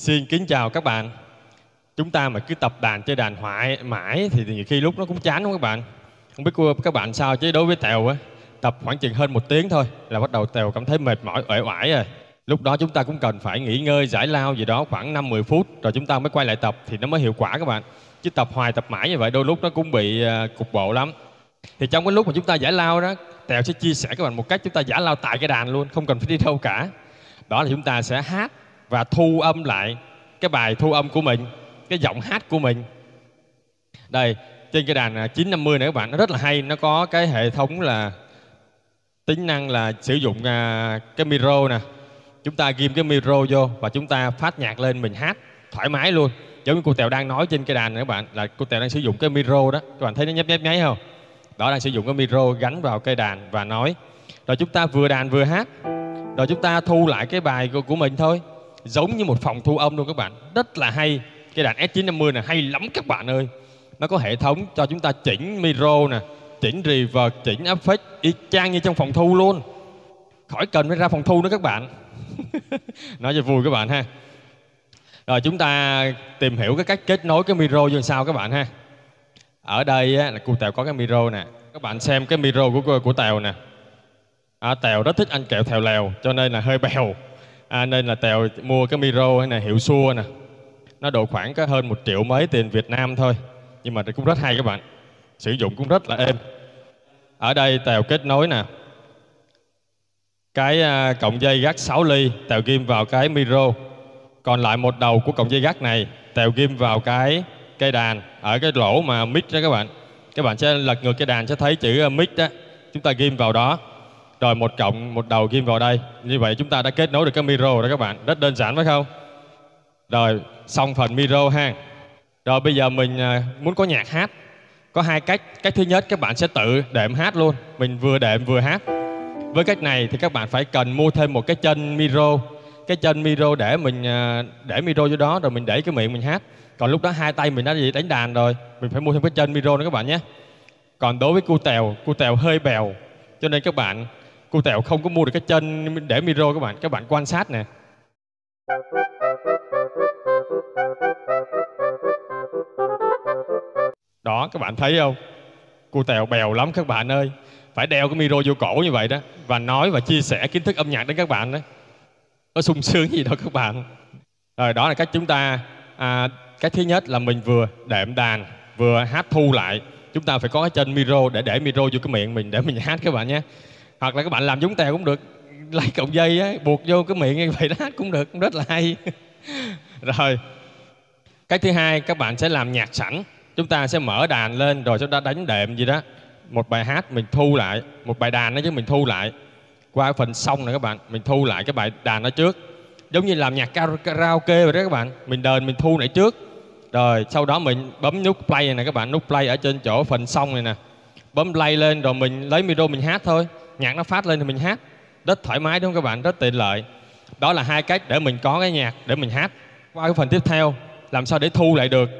Xin kính chào các bạn. Chúng ta mà cứ tập đàn chơi đàn hoại mãi thì nhiều khi lúc nó cũng chán đúng không các bạn? Không biết các bạn sao chứ đối với Tèo á, tập khoảng chừng hơn một tiếng thôi là bắt đầu Tèo cảm thấy mệt mỏi, uể oải rồi. Lúc đó chúng ta cũng cần phải nghỉ ngơi, giải lao gì đó khoảng 5-10 phút rồi chúng ta mới quay lại tập thì nó mới hiệu quả các bạn. Chứ tập hoài tập mãi như vậy đôi lúc nó cũng bị ờ, cục bộ lắm. Thì trong cái lúc mà chúng ta giải lao đó, Tèo sẽ chia sẻ các bạn một cách chúng ta giải lao tại cái đàn luôn, không cần phải đi đâu cả. Đó là chúng ta sẽ hát và thu âm lại cái bài thu âm của mình cái giọng hát của mình. Đây trên cái đàn à, 950 này các bạn nó rất là hay nó có cái hệ thống là tính năng là sử dụng à, cái micro nè. Chúng ta ghim cái micro vô và chúng ta phát nhạc lên mình hát thoải mái luôn. Giống như cô Tèo đang nói trên cái đàn này các bạn là cô Tèo đang sử dụng cái micro đó. Các bạn thấy nó nhấp nhấp nháy không? Đó đang sử dụng cái micro gắn vào cây đàn và nói. Rồi chúng ta vừa đàn vừa hát. Rồi chúng ta thu lại cái bài của, của mình thôi giống như một phòng thu âm luôn các bạn. Rất là hay. Cái đàn S950 này hay lắm các bạn ơi. Nó có hệ thống cho chúng ta chỉnh micro nè chỉnh reverb chỉnh effect y chang như trong phòng thu luôn. Khỏi cần phải ra phòng thu nữa các bạn. Nói cho vui các bạn ha. Rồi chúng ta tìm hiểu cái cách kết nối cái micro như sao các bạn ha. Ở đây á, là cô tèo có cái micro nè. Các bạn xem cái micro của của tèo nè. À, tèo rất thích ăn kẹo thèo lèo cho nên là hơi bèo à, nên là tèo mua cái micro này hiệu xua nè. Nó độ khoảng có hơn một triệu mấy tiền Việt Nam thôi. Nhưng mà cũng rất hay các bạn. Sử dụng cũng rất là êm. Ở đây tèo kết nối nè. Cái à, cọng dây gắt 6 ly tèo ghim vào cái micro còn lại một đầu của cọng dây gắt này tèo ghim vào cái cây đàn. Ở cái lỗ mà mic đó các bạn. Các bạn sẽ lật ngược cái đàn sẽ thấy chữ à, mic đó. Chúng ta ghim vào đó rồi một cộng, một đầu ghim vào đây. Như vậy chúng ta đã kết nối được cái micro đó các bạn. Rất đơn giản phải không? Rồi, xong phần micro ha. Rồi bây giờ mình à, muốn có nhạc hát. Có hai cách. Cách thứ nhất, các bạn sẽ tự đệm hát luôn. Mình vừa đệm vừa hát. Với cách này thì các bạn phải cần mua thêm một cái chân micro. Cái chân micro để mình à, để micro vô đó, rồi mình để cái miệng mình hát. Còn lúc đó hai tay mình đã gì đánh đàn rồi. Mình phải mua thêm cái chân micro nữa các bạn nhé. Còn đối với cu tèo cu tèo hơi bèo. Cho nên các bạn cô Tèo không có mua được cái chân để micro các bạn. Các bạn quan sát nè. Đó các bạn thấy không? Cô Tèo bèo lắm các bạn ơi. Phải đeo cái micro vô cổ như vậy đó. Và nói và chia sẻ kiến thức âm nhạc đến các bạn đó. Có sung sướng gì đâu các bạn. Rồi đó là cách chúng ta à, cách thứ nhất là mình vừa đệm đàn vừa hát thu lại. Chúng ta phải có cái chân micro để để micro vô cái miệng mình để mình hát các bạn nhé hoặc là các bạn làm giống tèo cũng được. Lấy cọng dây á, buộc vô cái miệng như vậy đó, cũng được, cũng rất là hay. Rồi. Cái thứ hai, các bạn sẽ làm nhạc sẵn. Chúng ta sẽ mở đàn lên, rồi chúng ta đánh đệm gì đó. Một bài hát mình thu lại, một bài đàn đó chứ mình thu lại. Qua phần xong này các bạn, mình thu lại cái bài đàn đó trước. Giống như làm nhạc karaoke rồi đó các bạn. Mình đền, mình thu lại trước. Rồi, sau đó mình bấm nút play này các bạn, nút play ở trên chỗ phần xong này nè. Bấm play lên rồi mình, lấy micro mình hát thôi nhạc nó phát lên thì mình hát. Rất thoải mái đúng không các bạn? Rất tiện lợi. Đó là hai cách để mình có cái nhạc để mình hát. Qua cái phần tiếp theo, làm sao để thu lại được?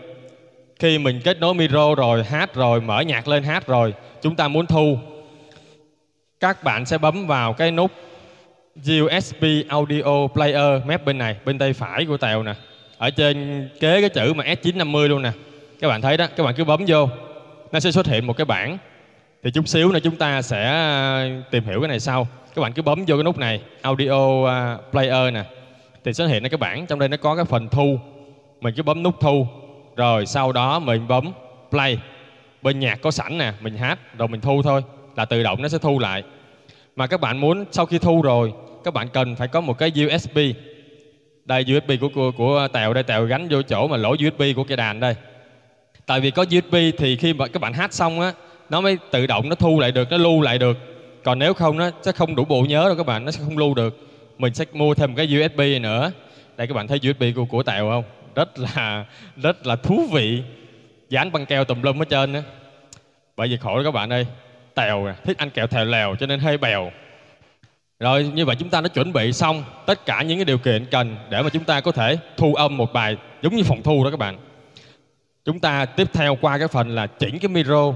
Khi mình kết nối micro rồi, hát rồi, mở nhạc lên hát rồi, chúng ta muốn thu. Các bạn sẽ bấm vào cái nút USB Audio Player mép bên này, bên tay phải của tèo nè. Ở trên kế cái chữ mà S950 luôn nè. Các bạn thấy đó, các bạn cứ bấm vô, nó sẽ xuất hiện một cái bảng thì chút xíu nữa chúng ta sẽ à, tìm hiểu cái này sau. Các bạn cứ bấm vô cái nút này audio à, player nè. Thì xuất hiện cái bảng trong đây nó có cái phần thu. Mình cứ bấm nút thu rồi sau đó mình bấm play. Bên nhạc có sẵn nè mình hát rồi mình thu thôi là tự động nó sẽ thu lại. Mà các bạn muốn sau khi thu rồi các bạn cần phải có một cái USB đây USB của của, của Tèo đây Tèo gắn vô chỗ mà lỗ USB của cây đàn đây. Tại vì có USB thì khi mà các bạn hát xong á nó mới tự động nó thu lại được, nó lưu lại được. Còn nếu không, nó sẽ không đủ bộ nhớ đâu các bạn, nó sẽ không lưu được. Mình sẽ mua thêm một cái USB này nữa. Đây, các bạn thấy USB của của tèo không? Rất là rất là thú vị. Dán băng keo tùm lum ở trên nữa bởi vì khổ đó các bạn ơi. Tèo à, thích ăn kẹo thèo lèo cho nên hơi bèo. Rồi, như vậy chúng ta đã chuẩn bị xong tất cả những cái điều kiện cần để mà chúng ta có thể thu âm một bài giống như phòng thu đó các bạn. Chúng ta tiếp theo qua cái phần là chỉnh cái micro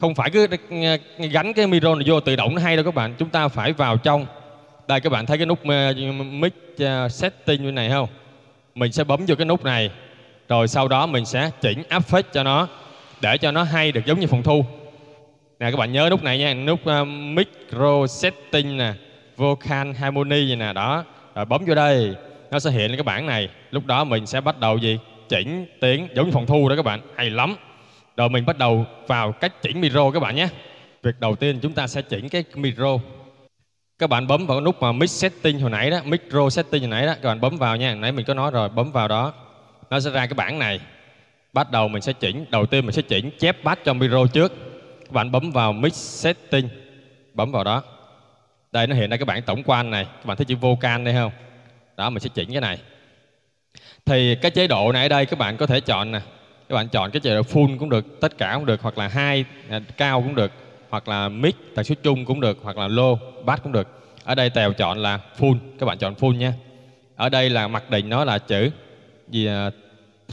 không phải cứ gắn cái micro này vô tự động nó hay đâu các bạn. Chúng ta phải vào trong. Đây các bạn thấy cái nút ờ, mic ờ, setting như này không? Mình sẽ bấm vô cái nút này. Rồi sau đó mình sẽ chỉnh effect cho nó để cho nó hay được giống như phòng thu. Nè các bạn nhớ nút này nha. Nút uh, micro setting nè vocal harmony vậy nè đó. Rồi bấm vô đây. Nó sẽ hiện lên cái bảng này. Lúc đó mình sẽ bắt đầu gì? Chỉnh tiếng giống như phòng thu đó các bạn. Hay lắm rồi mình bắt đầu vào cách chỉnh micro các bạn nhé. Việc đầu tiên chúng ta sẽ chỉnh cái micro. Các bạn bấm vào nút mà mic setting hồi nãy đó, micro setting hồi nãy đó, các bạn bấm vào nha. Nãy mình có nói rồi, bấm vào đó. Nó sẽ ra cái bảng này. Bắt đầu mình sẽ chỉnh, đầu tiên mình sẽ chỉnh chép bass cho micro trước. Các bạn bấm vào mic setting, bấm vào đó. Đây, nó hiện ra cái bảng tổng quan này. Các bạn thấy chữ vocal đây không? Đó, mình sẽ chỉnh cái này. Thì cái chế độ này ở đây các bạn có thể chọn nè các bạn chọn cái chế độ full cũng được tất cả cũng được hoặc là hai à, cao cũng được hoặc là mid tần số chung cũng được hoặc là low bass cũng được. Ở đây tèo chọn là full các bạn chọn full nha ở đây là mặc định nó là chữ gì uh,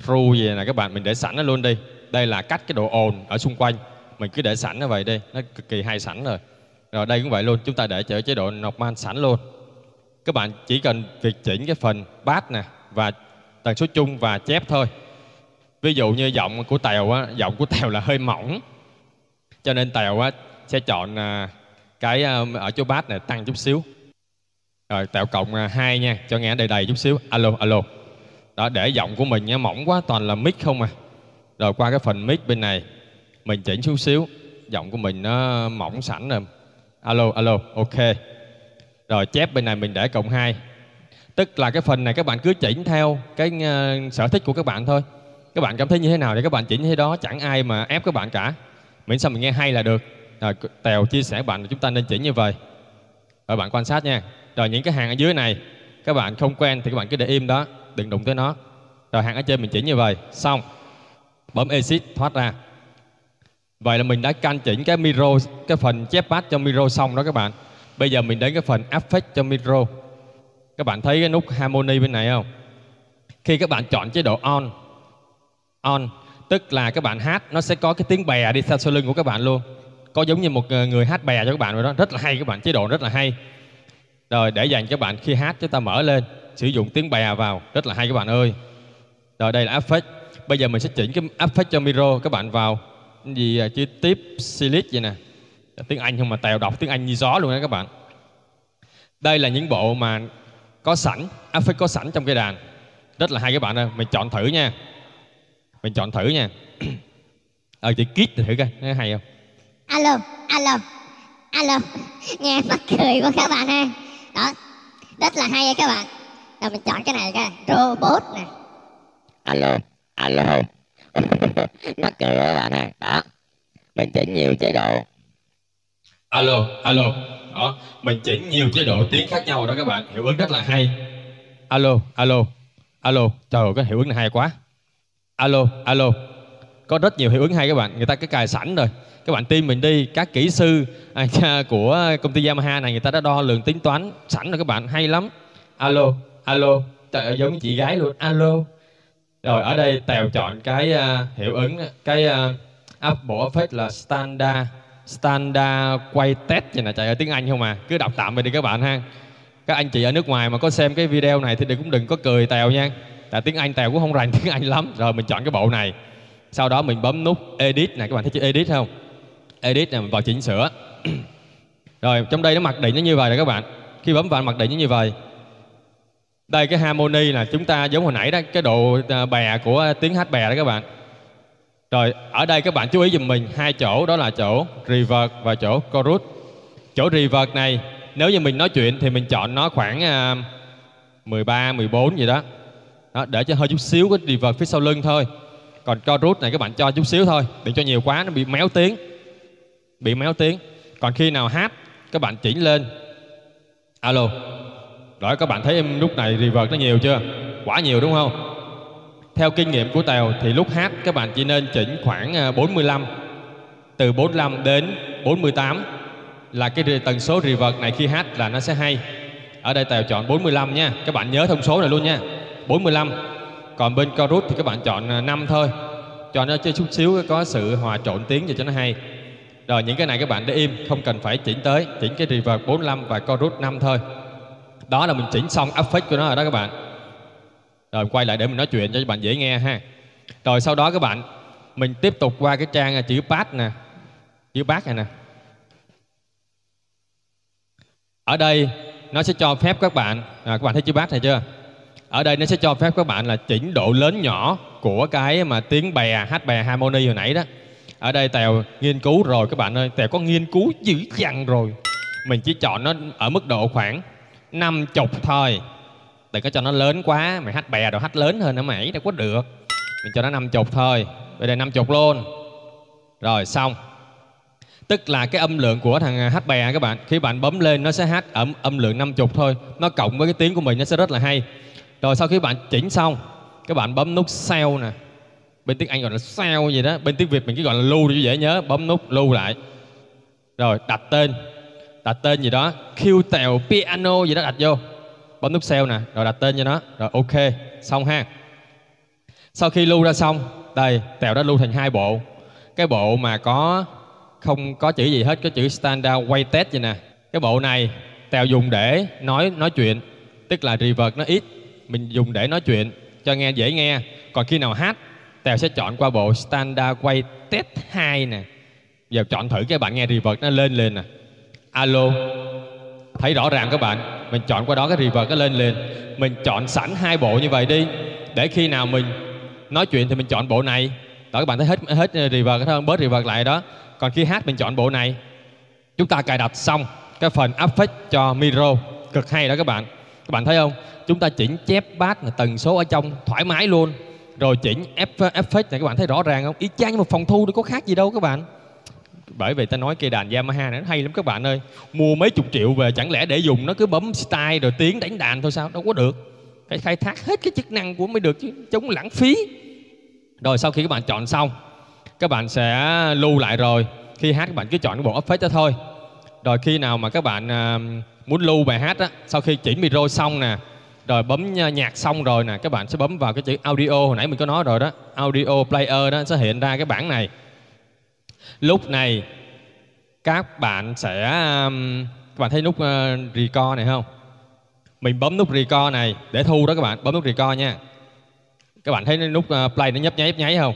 true gì là các bạn mình để sẵn nó luôn đi. Đây là cách cái độ ồn ở xung quanh. Mình cứ để sẵn nó vậy đi nó cực kỳ hay sẵn rồi. Rồi đây cũng vậy luôn chúng ta để chở chế độ nọc man sẵn luôn. Các bạn chỉ cần việc chỉnh cái phần bass nè và tần số chung và chép thôi ví dụ như giọng của tèo á giọng của tèo là hơi mỏng. Cho nên tèo á sẽ chọn à, cái à, ở chỗ bass này tăng chút xíu. Rồi tèo cộng à, hai nha cho nghe đầy đầy chút xíu. Alo alo. Đó để giọng của mình nha mỏng quá toàn là mic không à. Rồi qua cái phần mic bên này mình chỉnh chút xíu. Giọng của mình nó mỏng sẵn rồi. Alo alo ok. Rồi chép bên này mình để cộng hai, tức là cái phần này các bạn cứ chỉnh theo cái uh, sở thích của các bạn thôi các bạn cảm thấy như thế nào thì các bạn chỉnh như thế đó? Chẳng ai mà ép các bạn cả. Miễn sao mình nghe hay là được. Rồi, tèo chia sẻ bạn là chúng ta nên chỉnh như vậy. Rồi bạn quan sát nha. Rồi, những cái hàng ở dưới này, các bạn không quen thì các bạn cứ để im đó. Đừng đụng tới nó. Rồi, hàng ở trên mình chỉnh như vậy. Xong. Bấm exit, thoát ra. Vậy là mình đã canh chỉnh cái micro, cái phần chép bát cho micro xong đó các bạn. Bây giờ mình đến cái phần effect cho micro. Các bạn thấy cái nút harmony bên này không? Khi các bạn chọn chế độ on on. Tức là các bạn hát, nó sẽ có cái tiếng bè đi theo sau lưng của các bạn luôn. Có giống như một ờ, người hát bè cho các bạn rồi đó. Rất là hay các bạn, chế độ rất là hay. Rồi, để dành cho bạn khi hát, chúng ta mở lên, sử dụng tiếng bè vào. Rất là hay các bạn ơi. Rồi, đây là effect bây giờ mình sẽ chỉnh cái effect cho micro các bạn vào. Gì ờ, chữ tiếp silic vậy nè. Tiếng anh không mà tèo đọc tiếng anh như gió luôn đó các bạn. Đây là những bộ mà có sẵn effect có sẵn trong cây đàn. Rất là hay các bạn ơi. Mình chọn thử nha mình chọn thử nha. Ờ chị kít thử coi nó hay không? Alo alo alo. Nghe mắc cười quá các bạn ha. Đó rất là hay các bạn. Rồi mình chọn cái này cái robot nè. Alo alo. Mắc cười các bạn ơi đó mình chỉnh nhiều chế độ. Alo alo. Đó mình chỉnh nhiều chế độ tiếng khác nhau đó các bạn. Hiệu ứng rất là hay. Alo alo alo. Trời ơi cái hiệu ứng này hay quá alo alo. Có rất nhiều hiệu ứng hay các bạn. Người ta cái cài sẵn rồi. Các bạn tin mình đi các kỹ sư à, của công ty Yamaha này người ta đã đo lường tính toán sẵn rồi các bạn. Hay lắm. Alo alo. Trời ơi, giống chị gái luôn. Alo. Rồi ở đây tèo chọn cái uh, hiệu ứng. Cái uh, app bộ effect là standard standard quay test vậy nè. Chạy ở tiếng Anh không à. Cứ đọc tạm về đi các bạn ha. Các anh chị ở nước ngoài mà có xem cái video này thì đừng cũng đừng có cười tèo nha tại tiếng Anh tèo cũng không rành tiếng Anh lắm. Rồi mình chọn cái bộ này. Sau đó mình bấm nút edit này. Các bạn thấy chữ edit không? Edit này mình vào chỉnh sửa. Rồi trong đây nó mặc định nó như vậy nè các bạn. Khi bấm vào mặc định nó như vậy. Đây cái harmony là chúng ta giống hồi nãy đó cái độ à, bè của tiếng hát bè đó các bạn. Rồi ở đây các bạn chú ý giùm mình hai chỗ. Đó là chỗ reverb và chỗ chorus. Chỗ reverb này nếu như mình nói chuyện thì mình chọn nó khoảng 13, 14 gì đó đó, để cho hơi chút xíu cái reverb phía sau lưng thôi. Còn cho rút này các bạn cho chút xíu thôi đừng cho nhiều quá nó bị méo tiếng. Bị méo tiếng. Còn khi nào hát các bạn chỉnh lên. Alo. Rồi các bạn thấy em lúc này reverb nó nhiều chưa? Quá nhiều đúng không? Theo kinh nghiệm của Tèo thì lúc hát các bạn chỉ nên chỉnh khoảng à, 45 từ 45 đến 48 là cái tần số reverb này khi hát là nó sẽ hay. Ở đây Tèo chọn 45 nha. Các bạn nhớ thông số này luôn nha. 45 còn bên chorus thì các bạn chọn à, 5 thôi. Cho nó chơi chút xíu có sự hòa trộn tiếng cho nó hay. Rồi những cái này các bạn để im không cần phải chỉnh tới. Chỉnh cái reverb 45 và chorus 5 thôi. Đó là mình chỉnh xong effect của nó rồi đó các bạn. Rồi quay lại để mình nói chuyện cho các bạn dễ nghe ha. Rồi sau đó các bạn mình tiếp tục qua cái trang à, chữ pad nè. Chữ pad này nè. Ở đây nó sẽ cho phép các bạn à, các bạn thấy chữ pad này chưa? Ở đây nó sẽ cho phép các bạn là chỉnh độ lớn nhỏ của cái mà tiếng bè, hát bè, harmony hồi nãy đó. Ở đây tèo nghiên cứu rồi, các bạn ơi, tèo có nghiên cứu dữ dằn rồi. Mình chỉ chọn nó ở mức độ khoảng năm chục thôi. Đừng có cho nó lớn quá, mày hát bè rồi hát lớn hơn nữa mày? Đâu có được. Mình cho nó năm chục thôi. Bây đây năm chục luôn. Rồi, xong. Tức là cái âm lượng của thằng à, hát bè các bạn, khi bạn bấm lên nó sẽ hát ở âm lượng năm chục thôi. Nó cộng với cái tiếng của mình nó sẽ rất là hay rồi sau khi bạn chỉnh xong các bạn bấm nút save nè. Bên tiếng anh gọi là save gì đó, bên tiếng việt mình cứ gọi là lưu để dễ nhớ, bấm nút lưu lại. Rồi, đặt tên đặt tên gì đó kêu tèo piano gì đó đặt vô. Bấm nút save nè, rồi đặt tên cho nó. Rồi, ok, xong ha. Sau khi lưu ra xong, đây, tèo đã lưu thành hai bộ. Cái bộ mà có, không có chữ gì hết, có chữ standard quay test vậy nè. Cái bộ này tèo dùng để nói nói chuyện, tức là reverb nó ít mình dùng để nói chuyện, cho nghe dễ nghe. Còn khi nào hát, tèo sẽ chọn qua bộ standard quay test 2 nè. Giờ chọn thử cái bạn nghe reverb nó lên lên nè. Alo. Thấy rõ ràng các bạn, mình chọn qua đó cái reverb nó lên lên. Mình chọn sẵn hai bộ như vậy đi. Để khi nào mình nói chuyện thì mình chọn bộ này. Đó, các bạn thấy hết hết reverb cái bớt reverb lại đó. Còn khi hát mình chọn bộ này. Chúng ta cài đặt xong cái phần effect cho micro. Cực hay đó các bạn các bạn thấy không? Chúng ta chỉnh chép bass là tần số ở trong thoải mái luôn. Rồi chỉnh effect này, các bạn thấy rõ ràng không? Y chang như một phòng thu, đâu có khác gì đâu các bạn. Bởi vì ta nói cây đàn Yamaha này nó hay lắm các bạn ơi. Mua mấy chục triệu về chẳng lẽ để dùng nó cứ bấm style rồi tiếng đánh đàn thôi sao? Đâu có được. Phải khai thác hết cái chức năng của mới được chứ, chống lãng phí. Rồi sau khi các bạn chọn xong, các bạn sẽ lưu lại rồi. Khi hát các bạn cứ chọn cái bộ effect đó thôi rồi khi nào mà các bạn à, muốn lưu bài hát á, sau khi chỉnh micro xong nè, rồi bấm nhạc xong rồi nè, các bạn sẽ bấm vào cái chữ audio, hồi nãy mình có nói rồi đó, audio player đó sẽ hiện ra cái bảng này. Lúc này, các bạn sẽ các bạn thấy nút ờ, record này không? Mình bấm nút record này để thu đó các bạn, bấm nút record nha. Các bạn thấy nút ờ, play nó nhấp nháy nhấp nháy không?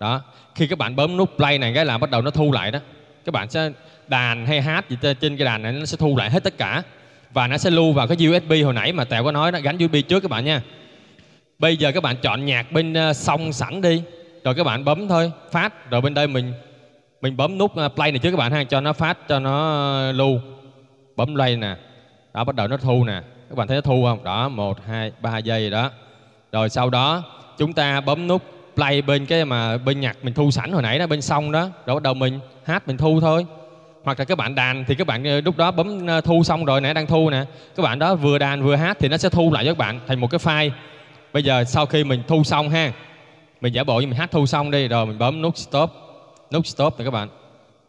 Đó, khi các bạn bấm nút play này cái là bắt đầu nó thu lại đó. Các bạn sẽ đàn hay hát gì trên cái đàn này, nó sẽ thu lại hết tất cả. Và nó sẽ lưu vào cái USB hồi nãy mà Tèo có nói nó gắn USB trước các bạn nha. Bây giờ các bạn chọn nhạc bên ờ, song xong sẵn đi. Rồi các bạn bấm thôi, phát. Rồi bên đây mình mình bấm nút ờ, play này trước các bạn ha, cho nó phát, cho nó ờ, lưu. Bấm play nè. Đó, bắt đầu nó thu nè. Các bạn thấy nó thu không? Đó, một, hai, ba giây đó. Rồi sau đó, chúng ta bấm nút play bên cái mà bên nhạc mình thu sẵn hồi nãy đó, bên xong đó. Rồi bắt đầu mình hát, mình thu thôi hoặc là các bạn đàn thì các bạn ờ, lúc đó bấm ờ, thu xong rồi nãy đang thu nè. Các bạn đó vừa đàn vừa hát thì nó sẽ thu lại cho các bạn thành một cái file. Bây giờ sau khi mình thu xong ha mình giả bộ như mình hát thu xong đi rồi mình bấm nút stop. Nút stop nè các bạn.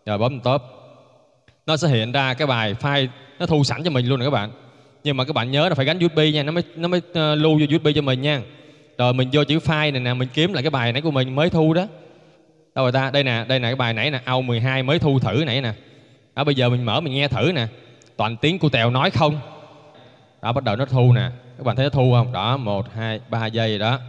Rồi bấm stop. Nó sẽ hiện ra cái bài file nó thu sẵn cho mình luôn nè các bạn. Nhưng mà các bạn nhớ là phải gắn USB nha nó mới nó mới uh, lưu vô USB cho mình nha. Rồi mình vô chữ file này nè mình kiếm lại cái bài nãy của mình mới thu đó. Đâu rồi ta? Đây nè đây nè cái bài nãy nè ao 12 mới thu thử nãy nè đó bây giờ mình mở mình nghe thử nè. Toàn tiếng của tèo nói không? Đó bắt đầu nó thu nè. Các bạn thấy nó thu không? Đó một hai ba giây đó.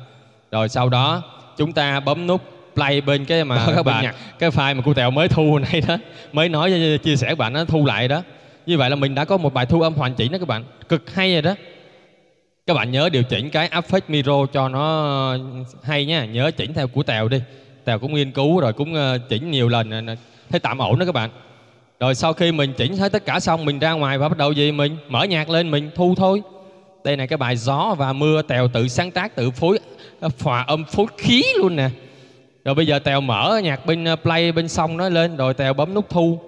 Rồi sau đó chúng ta bấm nút play bên cái mà đó, các bạn nhạc, cái file mà cô tèo mới thu này đó. Mới nói chia sẻ các bạn nó thu lại đó. Như vậy là mình đã có một bài thu âm hoàn chỉnh đó các bạn. Cực hay rồi đó. Các bạn nhớ điều chỉnh cái effect micro cho nó hay nha. Nhớ chỉnh theo của tèo đi. Tèo cũng nghiên cứu rồi cũng ờ, chỉnh nhiều lần thấy tạm ổn đó các bạn rồi sau khi mình chỉnh hết tất cả xong, mình ra ngoài và bắt đầu gì mình, mở nhạc lên mình thu thôi. Đây này, cái bài gió và mưa tèo tự sáng tác, tự phối ờ, hòa âm phối khí luôn nè. Rồi bây giờ tèo mở nhạc bên ờ, play bên xong nó lên, rồi tèo bấm nút thu.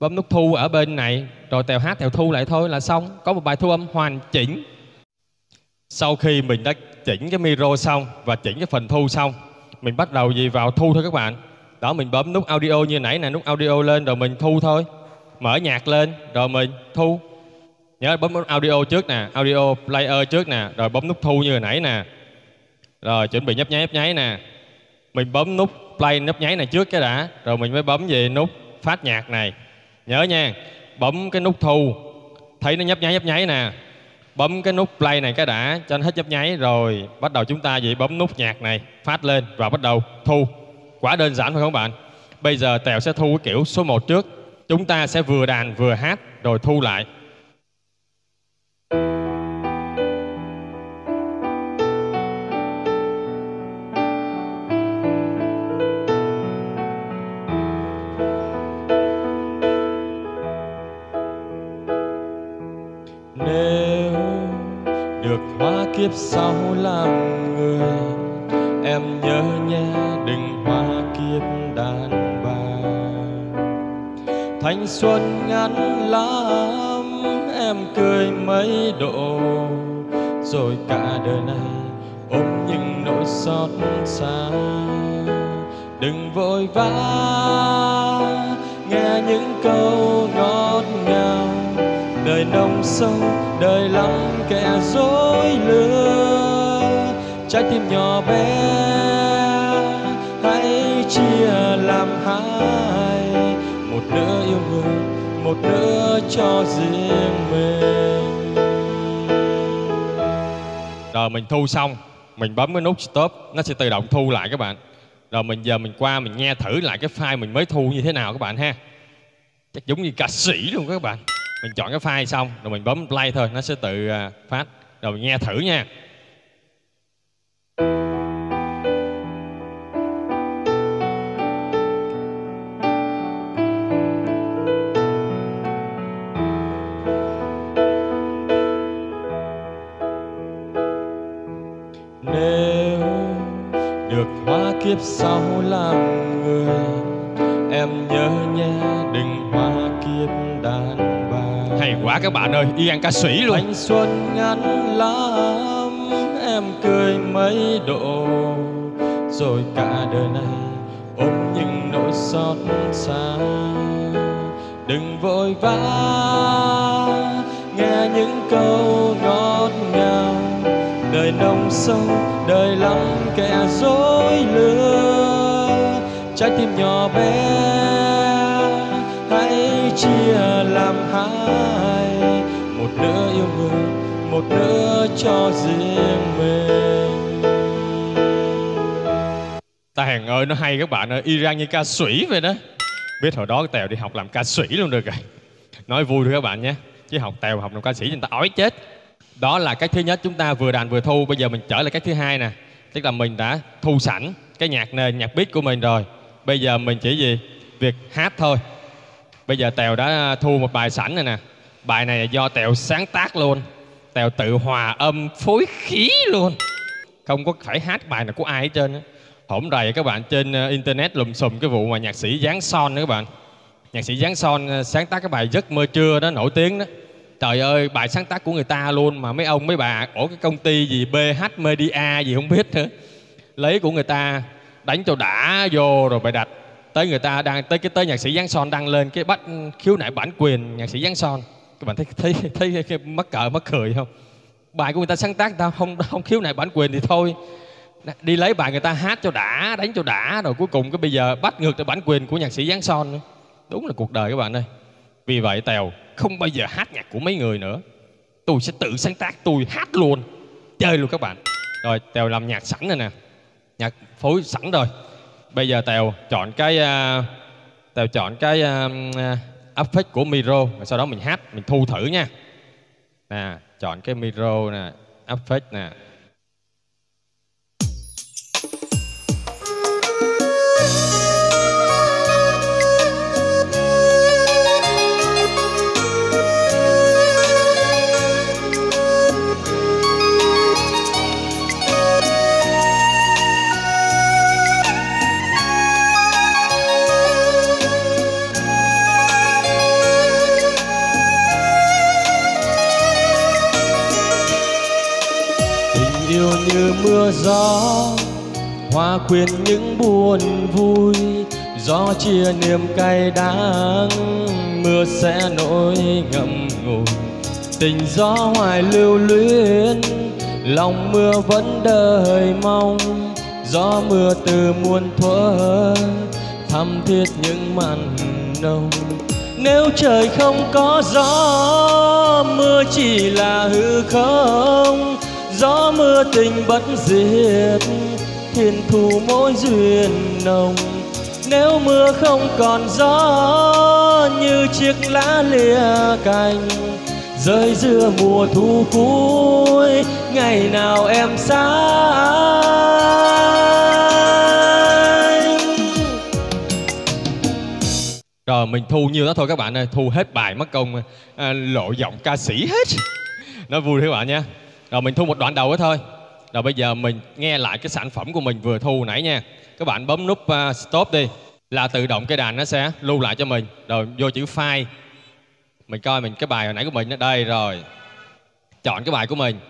Bấm nút thu ở bên này, rồi tèo hát, tèo thu lại thôi là xong. Có một bài thu âm hoàn chỉnh. Sau khi mình đã chỉnh cái micro xong và chỉnh cái phần thu xong, mình bắt đầu gì vào thu thôi các bạn đó, mình bấm nút audio như nãy nè, nút audio lên rồi mình thu thôi. Mở nhạc lên, rồi mình thu. Nhớ, bấm nút audio trước nè, audio player trước nè, rồi bấm nút thu như hồi nãy nè. Rồi, chuẩn bị nhấp nháy nhấp nháy nè. Mình bấm nút play, nhấp nháy này trước cái đã, rồi mình mới bấm về nút phát nhạc này. Nhớ nha, bấm cái nút thu. Thấy nó nhấp nháy nhấp nháy nè. Bấm cái nút play này cái đã, cho nó hết nhấp nháy, rồi bắt đầu chúng ta vậy bấm nút nhạc này, phát lên và bắt đầu thu quá đơn giản phải không bạn. Bây giờ tèo sẽ thu cái kiểu số 1 trước. Chúng ta sẽ vừa đàn vừa hát rồi thu lại. Nếu được hóa kiếp sau làm người, em nhớ nhé, đừng thanh xuân ngắn lắm, em cười mấy độ. Rồi cả đời này ôm những nỗi xót xa. Đừng vội vã, nghe những câu ngọt ngào. Đời nông sâu, đời lắm kẻ dối lừa. Trái tim nhỏ bé, hãy chia làm hai một nửa yêu người, một nửa cho riêng mình. Rồi mình thu xong, mình bấm cái nút stop, nó sẽ tự động thu lại các bạn. Rồi mình giờ mình qua mình nghe thử lại cái file mình mới thu như thế nào các bạn ha. Chắc giống như ca sĩ luôn các bạn. Mình chọn cái file xong, rồi mình bấm play thôi, nó sẽ tự à, phát. Rồi mình nghe thử nha. Kiếp sau làm người. Em nhớ nhé đừng hóa kiếp đàn bà. Hay quá các bạn ơi y ăn ca sĩ luôn. Thanh xuân ngắn lắm em cười mấy độ. Rồi cả đời này ôm những nỗi xót xa. Đừng vội vã nghe những câu ngào đời sâu, đời lắm kẻ dối lừa. Trái tim nhỏ bé, hãy chia làm hai. Một nửa yêu người, một nửa cho riêng mình. Ta hàng ơi, nó hay các bạn ơi. Y ra như ca sĩ vậy đó. Biết hồi đó tèo đi học làm ca sĩ luôn được rồi nói vui thôi các bạn nhé. Chứ học tèo học làm ca sĩ người ta ói chết đó là cách thứ nhất chúng ta vừa đàn vừa thu. Bây giờ mình trở lại cách thứ hai nè. Tức là mình đã thu sẵn cái nhạc nền, nhạc beat của mình rồi. Bây giờ mình chỉ gì? Việc hát thôi. Bây giờ tèo đã thu một bài sẵn rồi nè. Bài này là do tèo sáng tác luôn. Tèo tự hòa âm phối khí luôn. Không có phải hát bài nào của ai hết trơn á. Hổm rày các bạn trên ờ, internet lùm xùm cái vụ mà nhạc sĩ Giáng Son nữa các bạn. Nhạc sĩ Giáng Son ờ, sáng tác cái bài giấc mơ trưa đó, nổi tiếng đó trời ơi bài sáng tác của người ta luôn mà mấy ông mấy bà ở cái công ty gì BH Media gì không biết nữa. Lấy của người ta đánh cho đã vô rồi bài đặt. Tới người ta đang tới cái tới nhạc sĩ Giáng Son đăng lên cái bắt ừ, khiếu nại bản quyền nhạc sĩ Giáng Son. Các bạn thấy thấy thấy, thấy mắc cỡ mắc cười không? Bài của người ta sáng tác người ta không không khiếu nại bản quyền thì thôi. Đi lấy bài người ta hát cho đã đánh cho đã rồi cuối cùng cái bây giờ bắt ngược lại bản quyền của nhạc sĩ Giáng Son nữa. Đúng là cuộc đời các bạn ơi. Vì vậy tèo không bao giờ hát nhạc của mấy người nữa. Tôi sẽ tự sáng tác tôi hát luôn. Chơi luôn các bạn. Rồi tèo làm nhạc sẵn rồi nè. Nhạc phối sẵn rồi. Bây giờ tèo chọn cái uh, tèo chọn cái à, à, uh, effect của micro sau đó mình hát mình thu thử nha. Nè chọn cái micro nè effect nè. Mưa gió, hoa quyện những buồn vui. Gió chia niềm cay đắng, mưa sẽ nỗi ngậm ngùi. Tình gió hoài lưu luyến, lòng mưa vẫn đời mong. Gió mưa từ muôn thuở, thắm thiết những màn nồng. Nếu trời không có gió, mưa chỉ là hư không gió mưa tình bất diệt thiên thu mỗi duyên nồng. Nếu mưa không còn gió như chiếc lá lìa cành rơi giữa mùa thu cuối ngày nào em xa anh? Rồi mình thu nhiêu đó thôi các bạn ơi thu hết bài mất công à, lộ giọng ca sĩ hết. Nó vui các bạn nha rồi mình thu một đoạn đầu đó thôi. Rồi bây giờ mình nghe lại cái sản phẩm của mình vừa thu nãy nha. Các bạn bấm nút uh, stop đi là tự động cái đàn nó sẽ lưu lại cho mình. Rồi vô chữ file. Mình coi mình cái bài hồi nãy của mình ở đây rồi. Chọn cái bài của mình.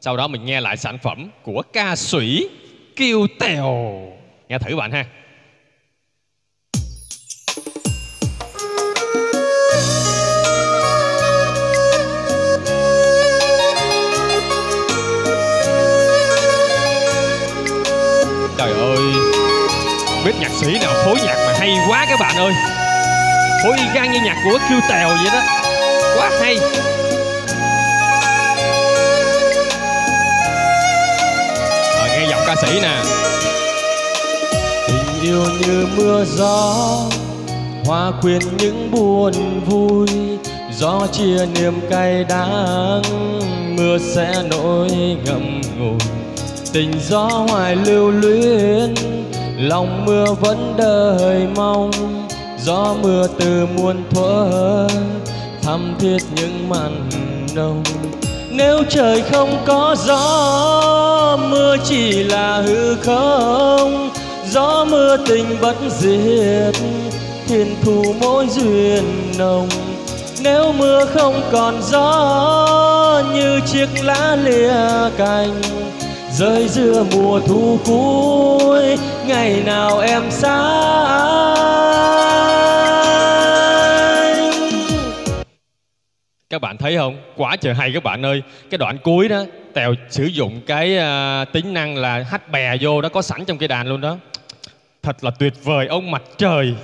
Sau đó mình nghe lại sản phẩm của ca sĩ kiêu tèo. Nghe thử bạn ha. Biết nhạc sĩ nào phối nhạc mà hay quá các bạn ơi. Phối y gan như nhạc của kiêu tèo vậy đó. Quá hay. Rồi, nghe giọng ca sĩ nè. Tình yêu như mưa gió hòa quyện những buồn vui. Gió chia niềm cay đắng, mưa sẽ nỗi ngậm ngùi. Tình gió hoài lưu luyến lòng mưa vẫn đợi mong, gió mưa từ muôn thuở thăm thiết những màn nồng. Nếu trời không có gió, mưa chỉ là hư không. Gió mưa tình bất diệt, thiên thu mỗi duyên nồng. Nếu mưa không còn gió, như chiếc lá lìa cành rơi giữa mùa thu cuối ngày nào em xa anh? Các bạn thấy không? Quá trời hay các bạn ơi. Cái đoạn cuối đó tèo sử dụng cái uh, tính năng là hát bè vô đó có sẵn trong cái đàn luôn đó. Thật là tuyệt vời ông mặt trời.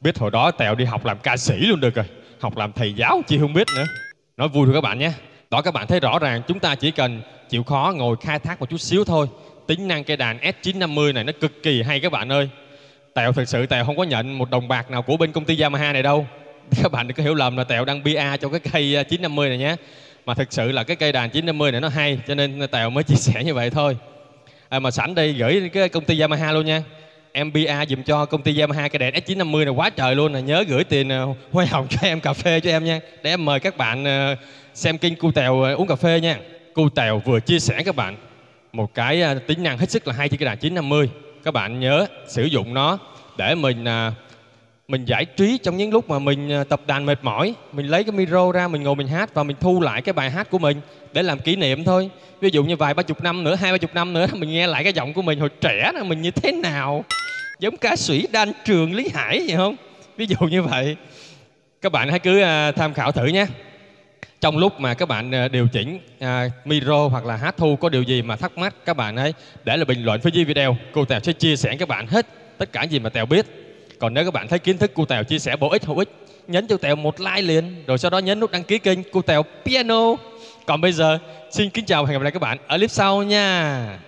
Biết hồi đó tèo đi học làm ca sĩ luôn được rồi. Học làm thầy giáo chị không biết nữa. Nói vui thôi các bạn nhé đó các bạn thấy rõ ràng chúng ta chỉ cần chịu khó ngồi khai thác một chút xíu thôi. Tính năng cây đàn S950 này nó cực kỳ hay các bạn ơi. Tèo thực sự Tèo không có nhận một đồng bạc nào của bên công ty Yamaha này đâu. Các bạn đừng có hiểu lầm là Tèo đang PA cho cái cây à, 950 này nhé. Mà thực sự là cái cây đàn 950 này nó hay cho nên Tèo mới chia sẻ như vậy thôi. À, mà sẵn đây gửi cái công ty Yamaha luôn nha. Em PA dùm cho công ty Yamaha cái đèn S950 này quá trời luôn là nhớ gửi tiền à, hoa hồng cho em cà phê cho em nha. Để em mời các bạn à, xem kênh cu tèo ờ, uống cà phê nha. Cu tèo vừa chia sẻ các bạn một cái ờ, tính năng hết sức là hay trên cái đàn 950 các bạn nhớ sử dụng nó để mình ờ, mình giải trí trong những lúc mà mình tập đàn mệt mỏi. Mình lấy cái micro ra, mình ngồi mình hát và mình thu lại cái bài hát của mình để làm kỷ niệm thôi. Ví dụ như vài ba chục năm nữa, hai ba chục năm nữa, mình nghe lại cái giọng của mình hồi trẻ là mình như thế nào? Giống ca sĩ đan trường, lý hải vậy không? Ví dụ như vậy. Các bạn hãy cứ tham khảo thử nhé trong lúc mà các bạn ờ, điều chỉnh à, micro hoặc là hát thu có điều gì mà thắc mắc các bạn ấy để là bình luận phía dưới video. Cô tèo sẽ chia sẻ các bạn hết tất cả gì mà tèo biết. Còn nếu các bạn thấy kiến thức cô tèo chia sẻ bổ ích hữu ích nhấn cho tèo một like liền rồi sau đó nhấn nút đăng ký kênh cô tèo piano. Còn bây giờ xin kính chào và hẹn gặp lại các bạn ở clip sau nha.